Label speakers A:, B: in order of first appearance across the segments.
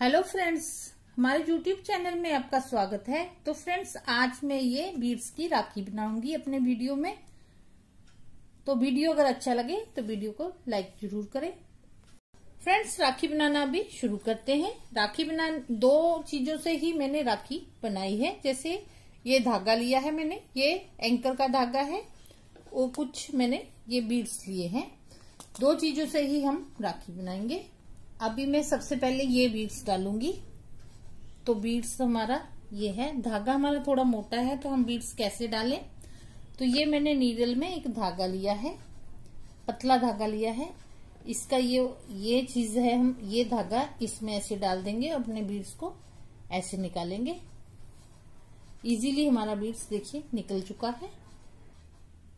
A: Hello friends, हमारे YouTube channel में आपका स्वागत है। तो फ्रेंड्स, आज मैं ये बीड्स की राखी बनाऊँगी अपने वीडियो में। तो वीडियो अगर अच्छा लगे तो वीडियो को लाइक ज़रूर करें। फ्रेंड्स, राखी बनाना भी शुरू करते हैं। राखी बना, दो चीज़ों से ही मैंने राखी बनाई है। जैसे ये धागा लिया है मैंने, ये एंकर का धागा है और कुछ मैंने ये बीड्स लिए हैं। दो चीज़ों से ही हम राखी बनाएँगे। अभी मैं सबसे पहले ये बीड्स डालूँगी। तो बीड्स हमारा ये है। धागा हमारा थोड़ा मोटा है तो हम बीड्स कैसे डालें? तो ये मैंने नीडल में एक धागा लिया है, पतला धागा लिया है। इसका ये ये चीज़ है हम, ये धागा इसमें ऐसे डाल देंगे अपने बीड्स को ऐसे निकालेंगे। इजीली हमारा बीड्स देखिए निकल चुका है।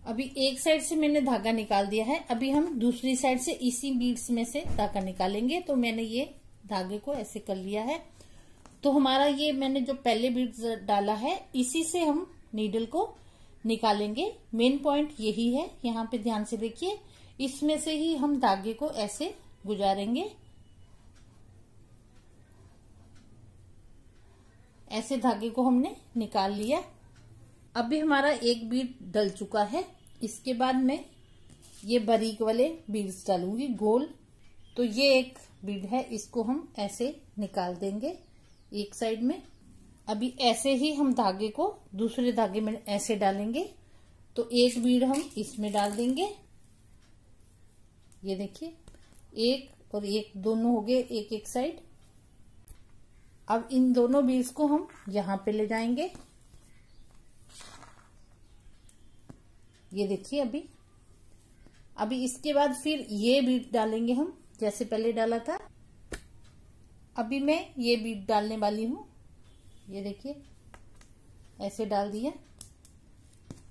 A: अभी एक साइड से मैंने धागा निकाल दिया है, अभी हम दूसरी साइड से इसी बीड्स में से धागा निकालेंगे। तो मैंने ये धागे को ऐसे कर लिया है। तो हमारा ये मैंने जो पहले बीड्स डाला है, इसी से हम नीडल को निकालेंगे। मेन पॉइंट यही है, यहाँ पे ध्यान से देखिए, इसमें से ही हम धागे को ऐसे गुजारेंगे। ऐसे धागे को हमने निकाल लिया। अभी हमारा एक बीट डल चुका है। इसके बाद मैं ये बारीक वाले बीड्स डालूँगी, गोल। तो ये एक बीड है, इसको हम ऐसे निकाल देंगे एक साइड में। अभी ऐसे ही हम धागे को दूसरे धागे में ऐसे डालेंगे। तो एक बीड हम इसमें डाल देंगे। ये देखिए, एक और एक, दोनों हो गए एक एक साइड अब इन दोनों बीड्स को हम यहाँ पे ले जाएँगे। ये देखिए अभी। अभी इसके बाद फिर ये बीट डालेंगे हम, जैसे पहले डाला था। अभी मैं ये बीट डालने वाली हूँ। ये देखिए, ऐसे डाल दिया।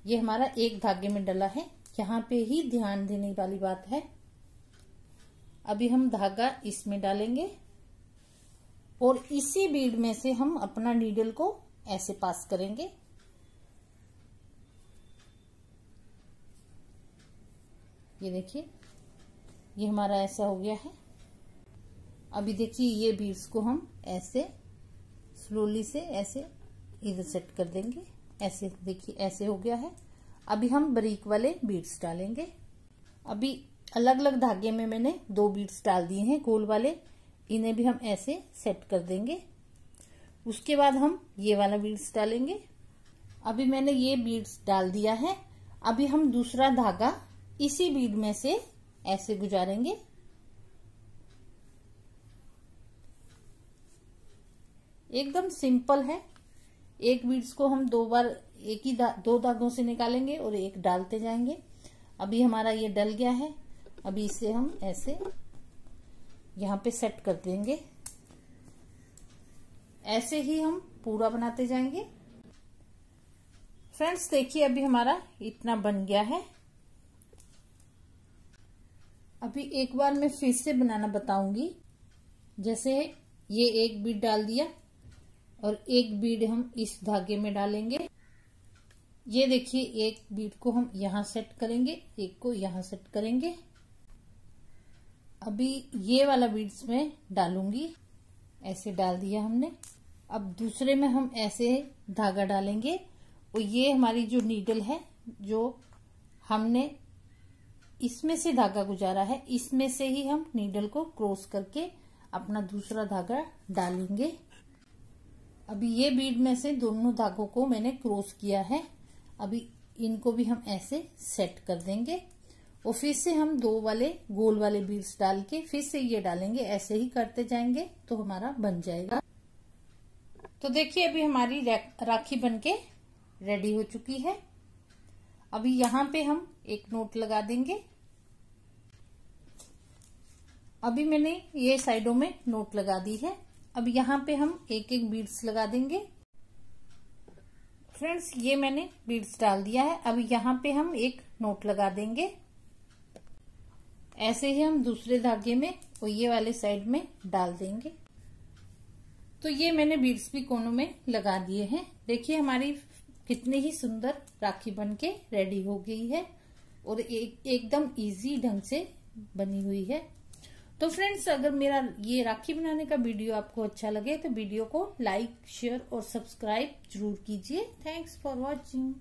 A: ये हमारा एक धागे में डला है। यहाँ पे ही ध्यान देने वाली बात है। अभी हम धागा इसमें डालेंगे। और इसी बीड में से हम अपना नीडल को ऐसे पास करेंगे। ये देखिए, ये हमारा ऐसा हो गया है। अभी देखिए, ये बीड्स को हम ऐसे स्लोली से ऐसे इधर सेट कर देंगे। ऐसे, देखिए, ऐसे हो गया है। अभी हम बरीक वाले बीड्स डालेंगे। अभी अलग अलग धागे में मैंने दो बीड्स डाल दिए हैं, गोल वाले। इन्हें भी हम ऐसे सेट कर देंगे। उसके बाद हम ये वाला बीड्स डालेंगे। अभी मैंने ये बीड्स डाल दिया है। अभी हम दूसरा धागा इसी बीड में से ऐसे गुजारेंगे। एकदम सिंपल है। एक बीड्स को हम दो बार एक ही दा, दो धागों से निकालेंगे और एक डालते जाएँगे। अभी हमारा ये डल गया है। अभी इसे हम ऐसे यहाँ पे सेट कर देंगे। ऐसे ही हम पूरा बनाते जाएँगे। फ्रेंड्स देखिए अभी हमारा इतना बन गया है। अभी एक बार मैं फिर से बनाना बताऊँगी। जैसे ये एक बीड डाल दिया और एक बीड हम इस धागे में डालेंगे। ये देखिए, एक बीड को हम यहाँ सेट करेंगे, एक को यहाँ सेट करेंगे। अभी ये वाला बीड्स में डालूँगी। ऐसे डाल दिया हमने। अब दूसरे में हम ऐसे धागा डालेंगे। और ये हमारी जो नीडल है, जो हमने इसमें से धागा गुजारा है। इसमें से ही हम नीडल को क्रॉस करके अपना दूसरा धागा डालेंगे। अभी ये बीड में से दोनों धागों को मैंने क्रॉस किया है। अभी इनको भी हम ऐसे सेट कर देंगे। और फिर से हम दो वाले, गोल वाले बीड्स डाल के फिर से ये डालेंगे। ऐसे ही करते जाएँगे तो हमारा बन जाएगा। तो देखिए, अभी हमारी राखी बनके रेडी हो चुकी है। अभी यहाँ पे हम एक नोट लगा देंगे। अभी मैंने ये साइडों में नोट लगा दी है। अब यहाँ पे हम एक एक बीड्स लगा देंगे। फ्रेंड्स, ये मैंने बीड्स डाल दिया है। अब यहाँ पे हम एक नोट लगा देंगे। ऐसे ही हम दूसरे धागे में और ये वाले साइड में डाल देंगे। तो ये मैंने बीड्स भी कोनों में लगा दिए हैं। देखिए, हमारी कितनी ही सुंदर राखी बनके रेडी हो गई है। और एक एकदम इजी ढंग से बनी हुई है। तो फ्रेंड्स अगर मेरा ये राखी बनाने का वीडियो आपको अच्छा लगे तो वीडियो को लाइक शेयर और सब्सक्राइब ज़रूर कीजिए। Thanks for watching